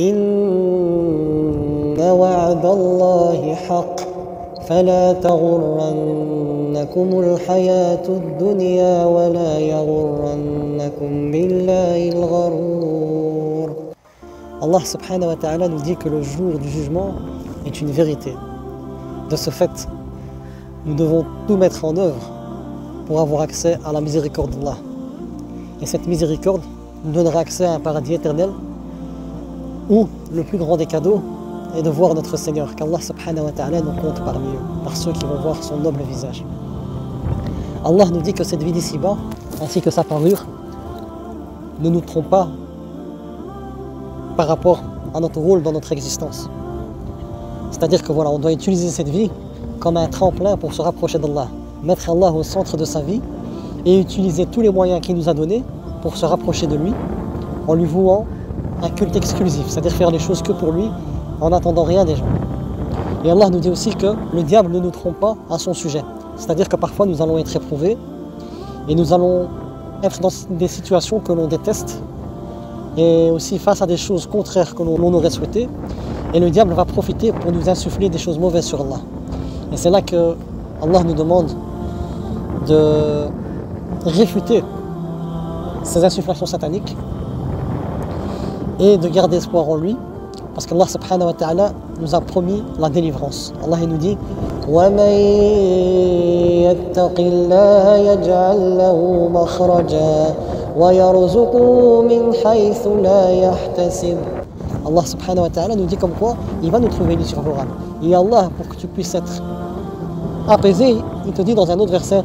إن وعد الله حق فلا تغرنكم الحياة الدنيا ولا يغرنكم بالله الغرور Allah subhanahu wa ta'ala nous dit que le jour du jugement est une vérité. De ce fait, nous devons tout mettre en œuvre pour avoir accès à la miséricorde d'Allah. Et cette miséricorde nous donnera accès à un paradis éternel où le plus grand des cadeaux est de voir notre Seigneur, qu'Allah subhanahu wa ta'ala nous compte parmi eux, par ceux qui vont voir son noble visage. Allah nous dit que cette vie d'ici-bas, ainsi que sa parure, ne nous trompe pas par rapport à notre rôle dans notre existence. C'est-à-dire que voilà, on doit utiliser cette vie comme un tremplin pour se rapprocher d'Allah, mettre Allah au centre de sa vie et utiliser tous les moyens qu'il nous a donnés pour se rapprocher de lui en lui vouant un culte exclusif, c'est-à-dire faire les choses que pour lui en n'attendant rien des gens. Et Allah nous dit aussi que le diable ne nous trompe pas à son sujet. C'est-à-dire que parfois nous allons être éprouvés et nous allons être dans des situations que l'on déteste et aussi face à des choses contraires que l'on aurait souhaité. Et le diable va profiter pour nous insuffler des choses mauvaises sur Allah. Et c'est là que Allah nous demande de réfuter ces insufflations sataniques et de garder espoir en lui parce qu'Allah subhanahu wa ta'ala nous a promis la délivrance. Allah nous dit Allah subhanahu wa ta'ala nous dit comme quoi il va nous trouver une surfavorable. Et Allah, pour que tu puisses être apaisé, il te dit dans un autre verset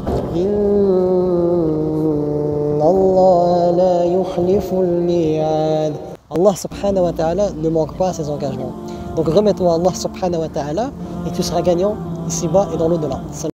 Allah subhanahu wa ta'ala ne manque pas à ses engagements. Donc remets-toi à Allah subhanahu wa ta'ala et tu seras gagnant ici-bas et dans l'au-delà.